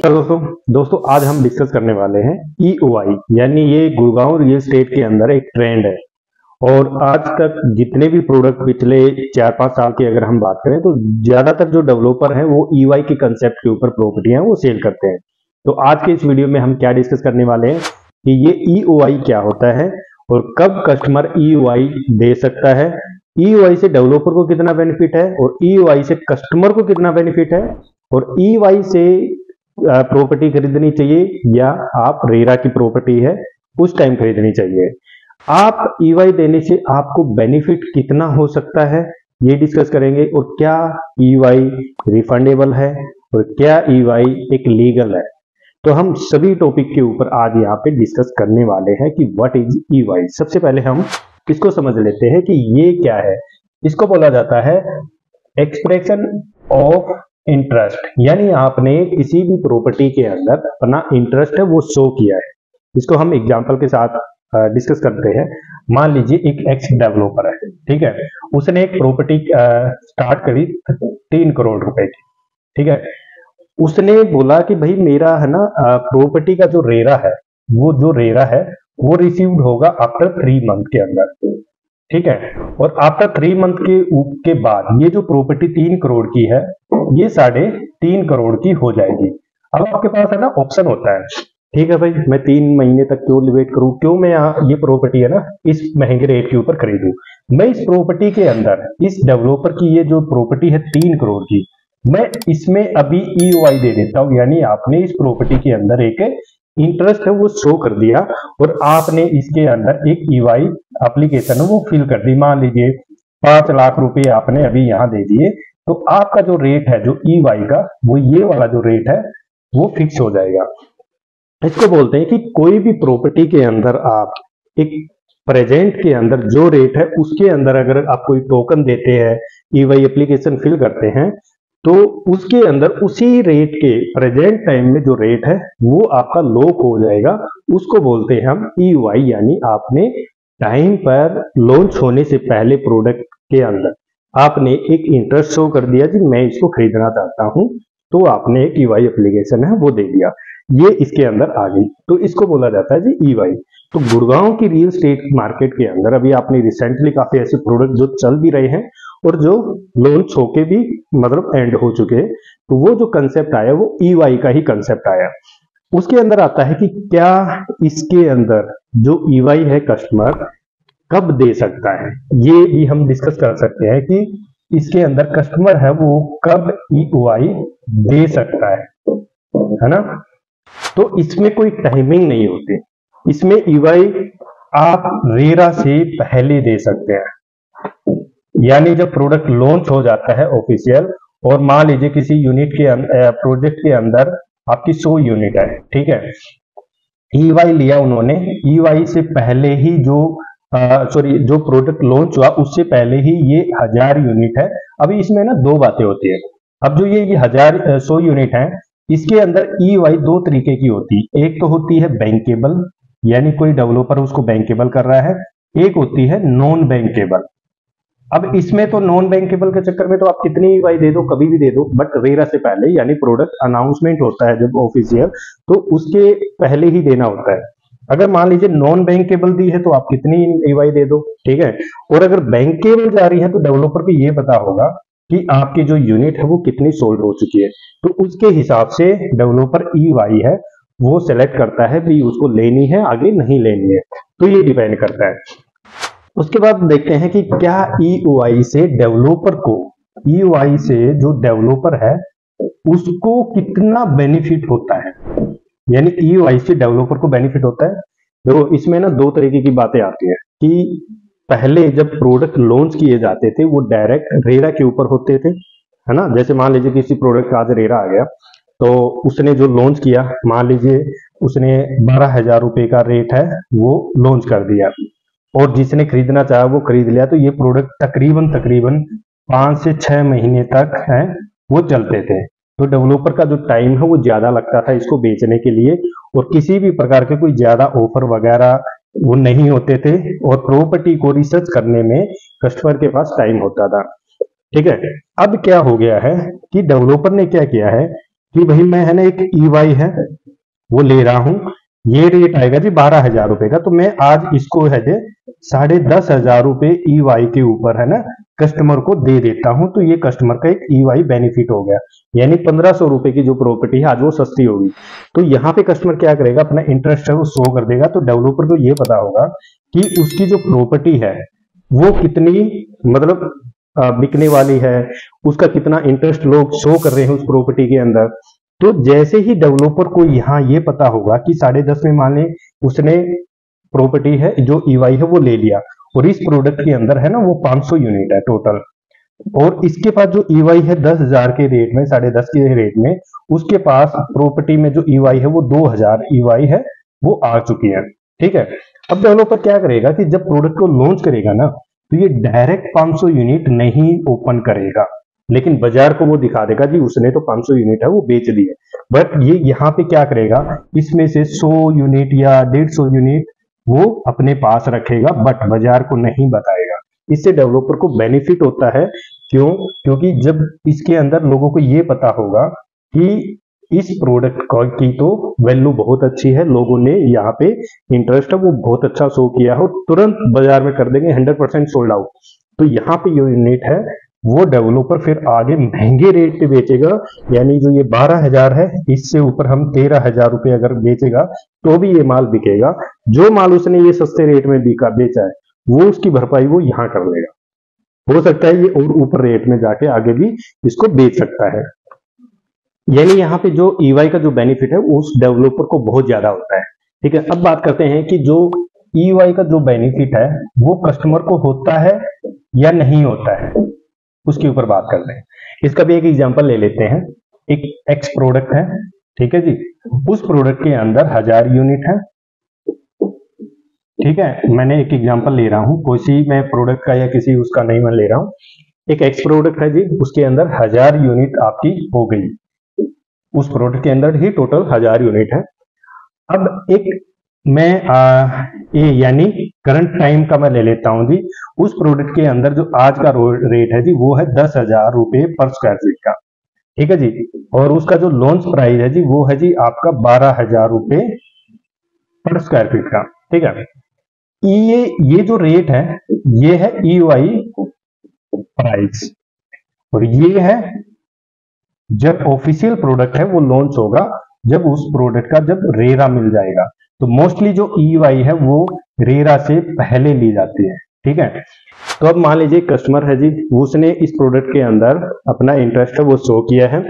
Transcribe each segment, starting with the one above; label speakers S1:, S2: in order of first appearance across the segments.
S1: नमस्कार दोस्तों दोस्तों, आज हम डिस्कस करने वाले हैं ई यानी ये गुड़गांव रियल स्टेट के अंदर एक ट्रेंड है। और आज तक जितने भी प्रोडक्ट पिछले चार पाँच साल की अगर हम बात करें तो ज़्यादातर जो डेवलपर हैं, वो ई के कंसेप्ट के ऊपर प्रॉपर्टियाँ वो सेल करते हैं। तो आज के इस वीडियो में हम क्या डिस्कस करने वाले हैं कि ये ई क्या होता है और कब कस्टमर ई दे सकता है। ई से डेवलपर को कितना बेनिफिट है और ई से कस्टमर को कितना बेनिफिट है। और ई से प्रॉपर्टी खरीदनी चाहिए या आप रेरा की प्रॉपर्टी है, उस टाइम खरीदनी चाहिए। आप ईवाई देने से आपको बेनिफिट कितना हो सकता है, ये डिस्कस करेंगे और क्या ईवाई रिफंडेबल है और क्या ईवाई एक लीगल है। तो हम सभी टॉपिक के ऊपर आज यहाँ पे डिस्कस करने वाले हैं कि व्हाट इज़ ईवाई सबसे पहले हम इसको समझ लेते हैं कि ये क्या है? इसको बोला जाता है एक्सप्रेशन ऑफ़ इंटरेस्ट यानी आपने किसी भी प्रॉपर्टी के अंदर अपना इंटरेस्ट है, वो शो किया है। इसको हम एग्जांपल के साथ डिस्कस करते हैं। मान लीजिए एक एक्स डेवलपर है, ठीक है? उसने एक प्रॉपर्टी स्टार्ट करी तीन करोड़ रुपए की, ठीक है? उसने बोला कि भाई मेरा, है ना प्रॉपर्टी का जो रेरा है, वो जो रेरा है, वो रिसीव्ड होगा आफ्टर थ्री मंथ के अंदर। ठीक है? और आपका थ्री मंथ के के बाद ये जो प्रॉपर्टी तीन करोड़ की है, ये साढ़े तीन करोड़ की हो जाएगी। अब आपके पास है ना ऑप्शन होता है। ठीक है भाई, मैं तीन महीने तक क्यों वेट करूँ? क्यों मैं यहाँ ये प्रॉपर्टी है ना, इस महँगे रेट के ऊपर खरीदू? मैं इस प्रॉपर्टी के अंदर, इस डेवलपर की ये जो प्रॉपर्टी है तीन करोड़ की, मैं इसमें अभी ई e दे देता हूँ। यानी आपने इस प्रॉपर्टी के अंदर एक इंटरेस्ट है, वो शो कर दिया और आपने इसके अंदर एक ई e एप्लीकेशन वो फिल कर दी। मान लीजिए, पाँच लाख रुपए आपने अभी यहाँ दे दिए तो आपका जो रेट है, जो ई e का, वो ये वाला जो रेट है, वो फिक्स हो जाएगा। इसको बोलते हैं कि कोई भी प्रॉपर्टी के अंदर आप, एक प्रेजेंट के अंदर जो रेट है, उसके अंदर अगर आप कोई टोकन देते हैं ई वाई एप्लीकेशन फिल करते हैं तो उसके अंदर उसी रेट के प्रेजेंट टाइम में जो रेट है, वो आपका लॉक हो जाएगा। उसको बोलते हैं हम ई e वाई यानी आपने टाइम पर लॉन्च होने से पहले प्रोडक्ट के अंदर। आपने एक इंटरेस्ट शो कर दिया कि मैं इसको खरीदना चाहता हूँ तो आपने एक ईवाई e एप्लीकेशन है, वो दे दिया। ये इसके अंदर आ गई। तो इसको बोला जाता है जी ईवाई e तो गुड़गांव की रियल स्टेट मार्केट के अंदर अभी आपने रिसेंटली काफ़ी ऐसे प्रोडक्ट जो चल भी रहे हैं और जो लॉन्च होके भी मतलब एंड हो चुके हैं तो वो जो कंसेप्ट आया, वो ईवाई e का ही कंसेप्ट आया। उसके अंदर आता है कि क्या इसके अंदर जो ईवाई है कस्टमर कब दे सकता है? ये भी हम डिस्कस कर सकते हैं कि इसके अंदर कस्टमर है, वो कब ई e दे सकता है। है ना? तो इसमें कोई टाइमिंग नहीं होती। इसमें ई e आप रेरा से पहले दे सकते हैं। यानी जब प्रोडक्ट लॉन्च हो जाता है ऑफिशियल और मान लीजिए किसी यूनिट के प्रोजेक्ट के अंदर आपकी 100 यूनिट है ठीक है? ई e लिया उन्होंने। ईवाई से पहले ही जो सॉरी जो प्रोडक्ट लॉन्च हुआ उससे पहले ही ये हज़ार यूनिट है। अभी इसमें ना दो बातें होती है। अब जो ये, ये हज़ार सौ यूनिट है इसके अंदर ई वाई दो तरीके की होती है। एक तो होती है बैंकेबल यानी कोई डेवलपर उसको बैंकेबल कर रहा है। एक होती है नॉन बैंकेबल अब इसमें तो नॉन बैंकेबल के चक्कर में तो आप कितनी ई वाई दे दो, कभी भी दे दो बट रेरा से पहले, यानी प्रोडक्ट अनाउंसमेंट होता है जब ऑफिशियल तो उसके पहले ही देना होता है। अगर मान लीजिए नॉन बैंकेबल दी है तो आप कितनी ईवाई दे दो, ठीक है? और अगर बैंकेबल जा रही है तो डेवलपर को ये पता होगा कि आपकी जो यूनिट है वो कितनी सोल्ड हो चुकी है। तो उसके हिसाब से डेवलपर ई वाई है, वो सेलेक्ट करता है भी उसको लेनी है, आगे नहीं लेनी है। तो ये डिपेंड करता है। उसके बाद देखते हैं कि क्या ई e से डेवलपर को ई e से जो डेवलपर है, उसको कितना बेनिफिट होता है? यानी ई से डेवलपर को बेनिफिट होता है। देखो, इसमें ना दो तरीके की बातें आती है कि पहले जब प्रोडक्ट लॉन्च किए जाते थे, वो डायरेक्ट रेरा के ऊपर होते थे, है ना? जैसे मान लीजिए किसी प्रोडक्ट का आज रेरा आ गया तो उसने जो लॉन्च किया, मान लीजिए उसने बारह हज़ार रुपए का रेट है, वो लॉन्च कर दिया। और जिसने खरीदना चाहा वो खरीद लिया। तो ये प्रोडक्ट तकरीबन तकरीबन पाँच से छह महीने तक है, वो चलते थे। तो डेवलपर का जो टाइम है वो ज़्यादा लगता था इसको बेचने के लिए और किसी भी प्रकार के कोई ज़्यादा ऑफ़र वगैरह वो नहीं होते थे और प्रॉपर्टी को रिसर्च करने में कस्टमर के पास टाइम होता था। ठीक है? अब क्या हो गया है कि डेवलपर ने क्या किया है कि भाई, मैं है ना एक ई वाई है, वो ले रहा हूँ। ये रेट आएगा जी बारह हज़ार रुपए का। तो मैं आज इसको है जे साढ़े दस हज़ार रुपए ई वाई के ऊपर है ना कस्टमर को दे देता हूँ। तो ये कस्टमर का एक ई वाई बेनिफिट हो गया। यानी पंद्रह सौ रुपए की जो प्रॉपर्टी है, आज वो सस्ती होगी। तो यहाँ पे कस्टमर क्या करेगा, अपना इंटरेस्ट है वो शो कर देगा। तो डेवलपर को ये पता होगा कि उसकी जो प्रॉपर्टी है, वो कितनी मतलब बिकने वाली है, उसका कितना इंटरेस्ट लोग शो कर रहे हैं उस प्रॉपर्टी के अंदर। तो जैसे ही डेवलपर को यहाँ ये पता होगा कि साढ़े दस में मान लें उसने प्रॉपर्टी है, जो ईवाई है वो ले लिया और इस प्रोडक्ट के अंदर है ना वो 500 यूनिट है टोटल और इसके पास जो ईवाई है दस हज़ार के रेट में, साढ़े दस के रेट में, उसके पास प्रॉपर्टी में जो ईवाई है वो दो हज़ार ईवाई है, वो आ चुकी है. ठीक है? अब डेवलपर क्या करेगा कि जब प्रोडक्ट को लॉन्च करेगा ना तो ये डायरेक्ट 500 यूनिट नहीं ओपन करेगा. लेकिन बाज़ार को वो दिखा देगा, जी उसने तो 500 यूनिट है, वो बेच दी है। बट ये यहाँ पे क्या करेगा, इसमें से 100 यूनिट या 150 यूनिट वो अपने पास रखेगा, बट बाज़ार को नहीं बताएगा। इससे डेवलपर को बेनिफिट होता है, क्यों? क्योंकि जब इसके अंदर लोगों को ये पता होगा कि इस प्रोडक्ट की तो वैल्यू बहुत अच्छी है, लोगों ने यहाँ पे इंटरेस्ट है, वो बहुत अच्छा शो किया है तुरंत बाज़ार में कर देंगे 100 परसेंट सोल्ड आउट। तो यहाँ पे यूनिट है वो डेवलपर फिर आगे महँगे रेट पे बेचेगा, यानी जो ये बारह हज़ार है, इससे ऊपर हम तेरह हज़ार रुपए अगर बेचेगा तो भी ये माल बिकेगा। जो माल उसने ये सस्ते रेट में बिका, बेचा है, वो उसकी भरपाई वो यहाँ कर लेगा। हो सकता है ये और ऊपर रेट में जाके आगे भी इसको बेच सकता है। यानी यहाँ पे जो ईवाई का जो बेनिफिट है उस डेवलपर को बहुत ज़्यादा होता है। ठीक है, अब बात करते हैं कि जो ईवाई का जो बेनिफिट है, वो कस्टमर को होता है या नहीं होता है। उसके ऊपर बात करते हैं। इसका भी एक एग्जांपल ले लेते हैं। एक एक्स प्रोडक्ट है, ठीक है जी? उस प्रोडक्ट के अंदर हज़ार यूनिट है। ठीक है? मैंने एक एग्जांपल ले रहा हूँ। किसी मैं प्रोडक्ट का या किसी उसका नहीं, मैं ले रहा हूँ। एक एक्स प्रोडक्ट है जी, उसके अंदर हज़ार यूनिट आपकी हो गई। उस प्रोडक्ट के अंदर ही टोटल हज़ार यूनिट है। अब एक मैं आ, यानी करंट टाइम का मैं ले लेता हूँ जी। उस प्रोडक्ट के अंदर जो आज का रेट है जी वो है दस हज़ार रुपए पर स्क्वायर फीट का। ठीक है जी? और उसका जो लॉन्च प्राइस है जी वो है जी आपका बारह हज़ार रुपए पर स्क्वायर फीट का। ठीक है? ये ये जो रेट है ये है ई वाई प्राइस और ये है जब ऑफिशियल प्रोडक्ट है वो लॉन्च होगा जब उस प्रोडक्ट का जब रेरा मिल जाएगा। तो मोस्टली जो ई e है वो रेरा से पहले ली जाती है, ठीक है? तो अब मान लीजिए कस्टमर है जी, उसने इस प्रोडक्ट के अंदर अपना इंटरेस्ट है, वो शो किया है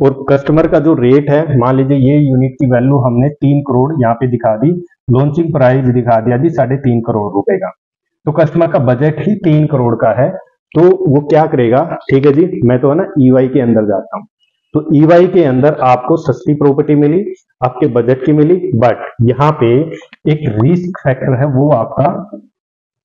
S1: और कस्टमर का जो रेट है, मान लीजिए ये यूनिट की वैल्यू हमने तीन करोड़ यहाँ पे दिखा दी लॉन्चिंग प्राइस दिखा दिया जी साढ़े तीन करोड़ रुपए का। तो कस्टमर का बजट ही तीन करोड़ का है तो वो क्या करेगा, ठीक है जी, मैं तो है ना ई e के अंदर जाता हूँ। तो ईवाई e के अंदर आपको सस्ती प्रॉपर्टी मिली, आपके बजट की मिली बट यहाँ पे एक रिस्क फैक्टर है, वो आपका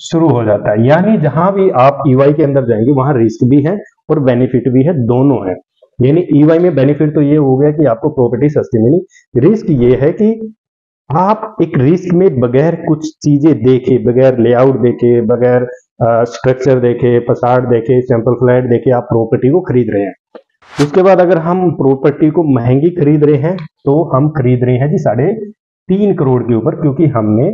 S1: शुरू हो जाता है। यानी जहाँ भी आप ईवाई e के अंदर जाएँगे, वहाँ रिस्क भी है और बेनिफिट भी है, दोनों है। यानी ईवाई e में बेनिफिट तो ये हो गया कि आपको प्रॉपर्टी सस्ती मिली। रिस्क ये है कि आप एक रिस्क में बगैर कुछ चीज़ें देखे, बगैर लेआउट देखे, बगैर स्ट्रक्चर देखे पसाड़ देखे सैंपल फ्लैट देखे, आप प्रॉपर्टी को खरीद रहे हैं। उसके बाद अगर हम प्रॉपर्टी को महँगी खरीद रहे हैं तो हम खरीद रहे हैं जी साढ़े तीन करोड़ के ऊपर, क्योंकि हमने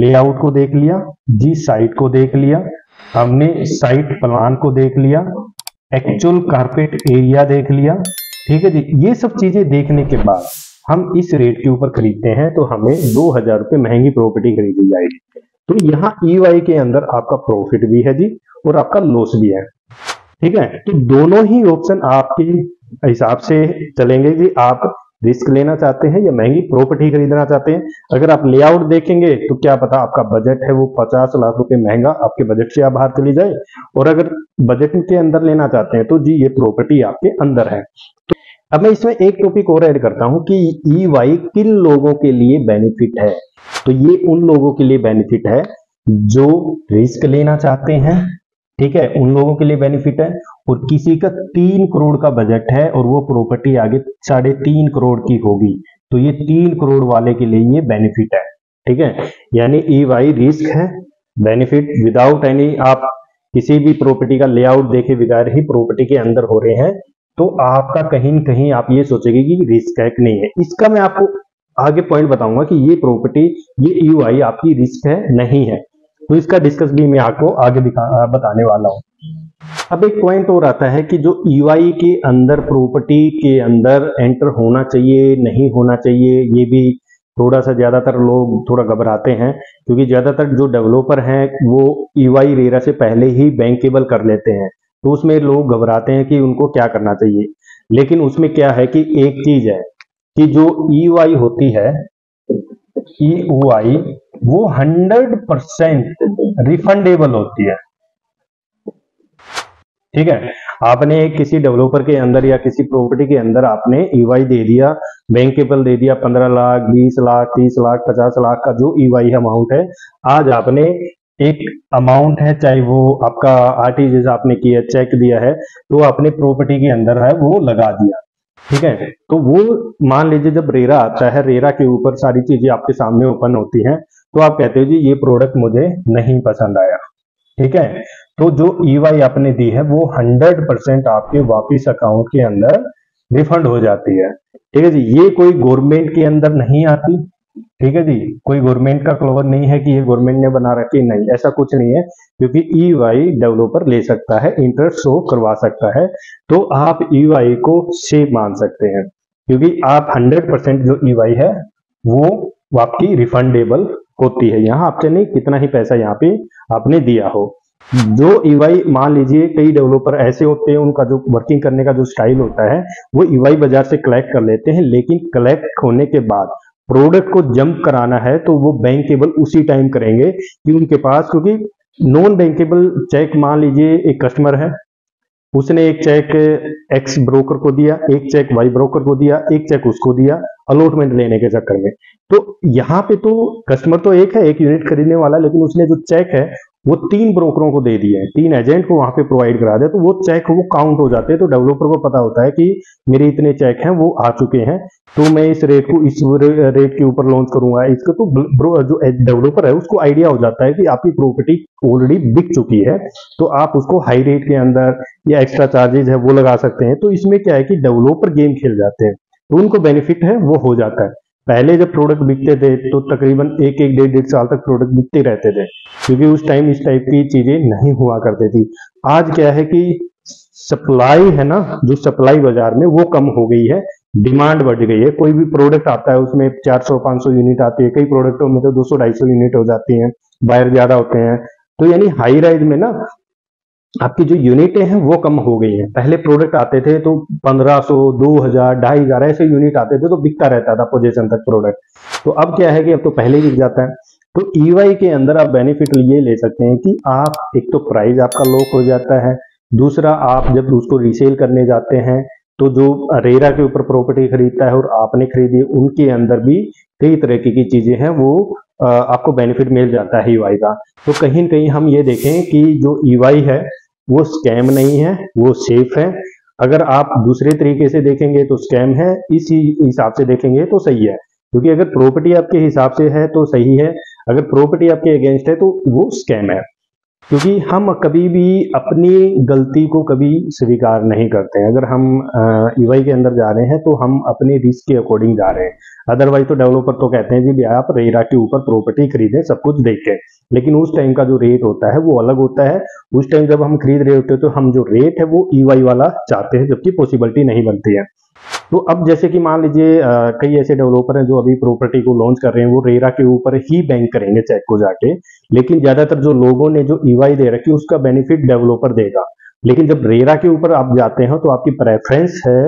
S1: लेआउट को देख लिया, जी साइट को देख लिया, हमने साइट प्लान को देख लिया एक्चुअल कारपेट एरिया देख लिया, ठीक है जी? ये सब चीज़ें देखने के बाद हम इस रेट के ऊपर खरीदते हैं तो हमें दो हज़ार रुपये महँगी प्रॉपर्टी खरीदी जाएगी। तो यहाँ ई e के अंदर आपका प्रॉफिट भी है जी, और आपका लॉस भी है। ठीक है? तो दोनों ही ऑप्शन आपके हिसाब से चलेंगे कि आप रिस्क लेना चाहते हैं या महँगी प्रॉपर्टी खरीदना चाहते हैं। अगर आप लेआउट देखेंगे तो क्या पता आपका बजट है वो पचास लाख रुपए महँगा, आपके बजट से आप बाहर चली जाए। और अगर बजट के अंदर लेना चाहते हैं तो जी, ये प्रॉपर्टी आपके अंदर है। तो अब मैं इसमें एक टॉपिक और ऐड करता हूँ कि ई वाई किन लोगों के लिए बेनिफिट है? तो ये उन लोगों के लिए बेनिफिट है जो रिस्क लेना चाहते हैं ठीक है? उन लोगों के लिए बेनिफिट है और किसी का तीन करोड़ का बजट है और वो प्रॉपर्टी आगे साढ़े तीन करोड़ की होगी। तो ये तीन करोड़ वाले के लिए ये बेनिफिट है। ठीक है? यानी ई वाई रिस्क है बेनिफिट विदाउट एनी आप किसी भी प्रॉपर्टी का लेआउट देखे बगैर ही प्रॉपर्टी के अंदर हो रहे हैं तो आपका कहीं न कहीं आप ये सोचेंगे कि रिस्क है कि नहीं है। इसका मैं आपको आगे पॉइंट बताऊँगा कि ये प्रॉपर्टी ये यू आपकी रिस्क है, नहीं है। तो इसका डिस्कस भी मैं आपको आगे दिखा बताने वाला हूँ। अब एक पॉइंट और आता है कि जो ईवाई e के अंदर प्रॉपर्टी के अंदर एंटर होना चाहिए, नहीं होना चाहिए, ये भी थोड़ा सा ज़्यादातर लोग थोड़ा घबराते हैं, क्योंकि ज़्यादातर जो डेवलपर हैं, वो ईवाई e रेरा से पहले ही बैंकेबल कर लेते हैं। तो उसमें लोग घबराते हैं कि उनको क्या करना चाहिए। लेकिन उसमें क्या है कि एक चीज़ है कि जो ईवाई e होती है ई वो हंड्रेड परसेंट रिफंडेबल होती है। ठीक है? आपने किसी डेवलपर के अंदर या किसी प्रॉपर्टी के अंदर आपने ईवाई e दे दिया बैंकेबल दे दिया, पंद्रह लाख, बीस लाख, तीस लाख, पचास लाख का जो ईवाई e अमाउंट है, आज आपने एक अमाउंट है, चाहे वो आपका आरटी जैसे आपने किया चेक दिया है तो आपने प्रॉपर्टी के अंदर है, वो लगा दिया। ठीक है? तो वो मान लीजिए जब रेरा आता है, रेरा के ऊपर सारी चीज़ें आपके सामने ओपन होती हैं तो आप कहते हो जी, ये प्रोडक्ट मुझे नहीं पसंद आया। ठीक है? तो जो ईवाई e आपने दी है, वो 100 परसेंट आपके वापिस अकाउंट के अंदर रिफंड हो जाती है। ठीक है जी? ये कोई गवर्नमेंट के अंदर नहीं आती। ठीक है जी? कोई गवर्नमेंट का क्लोवर नहीं है कि ये गवर्नमेंट ने बना रखी। नहीं, ऐसा कुछ नहीं है, क्योंकि ई वाई डेवलपर ले सकता है इंटरेस्ट शो करवा सकता है। तो आप ई e वाई को सेव मान सकते हैं, क्योंकि आप 100 परसेंट जो ई e वाई है, वो आपकी रिफंडेबल होती है। यहाँ आपसे नहीं कितना ही पैसा यहाँ पे आपने दिया हो। जो ईवाई e मान लीजिए कई डेवलपर ऐसे होते हैं, उनका जो वर्किंग करने का जो स्टाइल होता है, वो ईवाई e बाज़ार से कलेक्ट कर लेते हैं, लेकिन कलेक्ट होने के बाद प्रोडक्ट को जंप कराना है तो वो बैंकेबल उसी टाइम करेंगे कि उनके पास, क्योंकि नॉन बैंकेबल चेक मान लीजिए एक कस्टमर है उसने एक चेक एक्स ब्रोकर को दिया, एक चेक वाई ब्रोकर को दिया, एक चेक उसको दिया अलॉटमेंट लेने के चक्कर में। तो यहाँ पे तो कस्टमर तो एक है, एक यूनिट खरीदने वाला, लेकिन उसने जो चेक है वो तीन ब्रोकरों को दे दिए, तीन एजेंट को वहाँ पे प्रोवाइड करा दे तो वो चेक वो काउंट हो जाते हैं तो डेवलपर को पता होता है कि मेरे इतने चेक हैं, वो आ चुके हैं तो मैं इस रेट को, इस रेट के ऊपर लॉन्च करूँगा, इसका तो जो डेवलपर है, उसको आइडिया हो जाता है कि आपकी प्रॉपर्टी ऑलरेडी बिक चुकी है तो आप उसको हाई रेट के अंदर या एक्स्ट्रा चार्जेज है, वो लगा सकते हैं तो इसमें क्या है कि डेवलपर गेम खेल जाते हैं तो उनको बेनिफिट है, वो हो जाता है। पहले जब प्रोडक्ट बिकते थे तो तकरीबन एक एक डेढ़ डेढ़ साल तक प्रोडक्ट बिकते रहते थे, क्योंकि उस टाइम इस टाइप की चीज़ें नहीं हुआ करती थी। आज क्या है कि सप्लाई है ना, जो सप्लाई बाज़ार में, वो कम हो गई है डिमांड बढ़ गई है। कोई भी प्रोडक्ट आता है, उसमें 400-500 यूनिट आती है, कई प्रोडक्टों में तो 200-250 यूनिट हो जाती हैं बायर ज़्यादा होते हैं। तो यानी हाई राइज में ना आपकी जो यूनिटें हैं, वो कम हो गई हैं। पहले प्रोडक्ट आते थे तो 1500 2000 ढाई हज़ार, ऐसे यूनिट आते थे तो बिकता रहता था पोजीशन तक प्रोडक्ट तो अब क्या है कि अब तो पहले ही बिक जाता है। तो ईवाई e के अंदर आप बेनिफिट ये ले सकते हैं कि आप, एक तो प्राइस आपका लो हो जाता है, दूसरा आप जब उसको रीसेल करने जाते हैं तो जो रेरा के ऊपर प्रॉपर्टी खरीदता है और आपने खरीदी, उनके अंदर भी कई तरह की चीज़ें हैं, वो आपको बेनिफिट मिल जाता है ईवाई e का। तो कहीं ना कहीं हम ये देखें कि जो ईवाई e है वो स्कैम नहीं है, वो सेफ़ है। अगर आप दूसरे तरीके से देखेंगे तो स्कैम है, इसी हिसाब से देखेंगे तो सही है। क्योंकि अगर प्रॉपर्टी आपके हिसाब से है तो सही है, अगर प्रॉपर्टी आपके अगेंस्ट है तो वो स्कैम है। क्योंकि हम कभी भी अपनी गलती को कभी स्वीकार नहीं करते हैं। अगर हम ईवाई e के अंदर जा रहे हैं तो हम अपने रिस्क के अकॉर्डिंग जा रहे हैं। अदरवाइज़ तो डेवलपर तो कहते हैं जी आप रेरा के ऊपर प्रॉपर्टी खरीदें, सब कुछ देखें। लेकिन उस टाइम का जो रेट होता है, वो अलग होता है। उस टाइम जब हम खरीद रहे होते हैं तो हम जो रेट है, वो ईवाई e वाला चाहते हैं, जबकि पॉसिबिलिटी नहीं बनती है। तो अब जैसे कि मान लीजिए कई ऐसे डेवलपर हैं जो अभी प्रॉपर्टी को लॉन्च कर रहे हैं, वो रेरा के ऊपर ही बैंक करेंगे चेक को जाके। लेकिन ज़्यादातर जो लोगों ने जो ईवाई दे रखी उसका बेनिफिट डेवलपर देगा। लेकिन जब रेरा के ऊपर आप जाते हैं तो आपकी प्रेफरेंस है,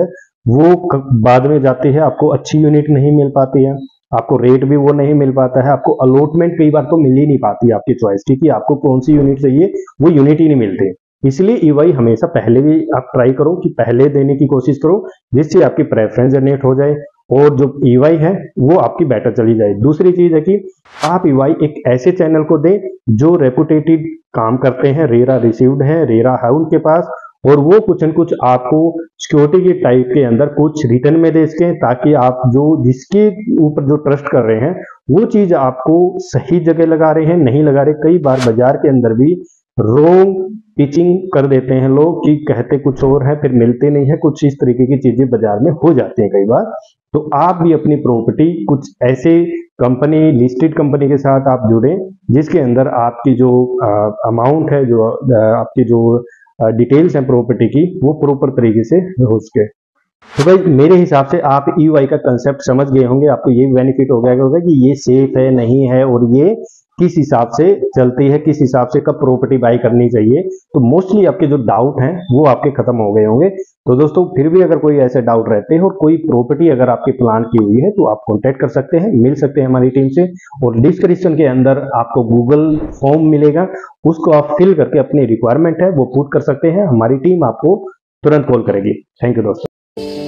S1: वो बाद में जाती है, आपको अच्छी यूनिट नहीं मिल पाती है। आपको रेट भी वो नहीं मिल पाता है, आपको अलॉटमेंट कई बार तो मिल ही नहीं पाती आपकी चॉइस की, कि आपको कौन सी यूनिट चाहिए, वो यूनिट ही नहीं मिलती। इसलिए ईवाई e हमेशा पहले भी आप ट्राई करो कि पहले देने की कोशिश करो, जिससे आपकी प्रेफरेंस जनरेट हो जाए और जो ईवाई e है, वो आपकी बेटर चली जाए। दूसरी चीज़ है कि आप ईवाई e एक ऐसे चैनल को दें जो रेपुटेटेड काम करते हैं रेरा रिसीव्ड है रेरा है उनके पास, और वो कुछ न कुछ आपको सिक्योरिटी के टाइप के अंदर कुछ रिटर्न में दे सकें, ताकि आप जो जिसके ऊपर जो ट्रस्ट कर रहे हैं, वो चीज़ आपको सही जगह लगा रहे हैं, नहीं लगा रहे। कई बार बाज़ार के अंदर भी रोंग पिचिंग कर देते हैं लोग कि कहते कुछ और है, फिर मिलते नहीं है, कुछ इस तरीके की चीज़ें बाज़ार में हो जाती हैं कई बार। तो आप भी अपनी प्रॉपर्टी कुछ ऐसे कंपनी लिस्टेड कंपनी के साथ आप जुड़े, जिसके अंदर आपकी जो अमाउंट है, जो आपकी जो डिटेल्स हैं प्रॉपर्टी की, वो प्रॉपर तरीके से हो सके। तो भाई, मेरे हिसाब से आप ई e का कंसेप्ट समझ गए होंगे, आपको ये बेनिफिट हो गया होगा कि ये सेफ़ है, नहीं है, और ये किस हिसाब से चलती है, किस हिसाब से कब प्रॉपर्टी बाई करनी चाहिए तो मोस्टली आपके जो डाउट हैं, वो आपके खत्म हो गए होंगे। तो दोस्तों, फिर भी अगर कोई ऐसे डाउट रहते हैं और कोई प्रॉपर्टी अगर आपके प्लान की हुई है तो आप कॉन्टेक्ट कर सकते हैं, मिल सकते हैं हमारी टीम से और डिस्क्रिप्शन के अंदर आपको गूगल फॉर्म मिलेगा। उसको आप फिल करके अपनी रिक्वायरमेंट है, वो पुट कर सकते हैं। हमारी टीम आपको तुरंत कॉल करेगी। थैंक यू दोस्तों।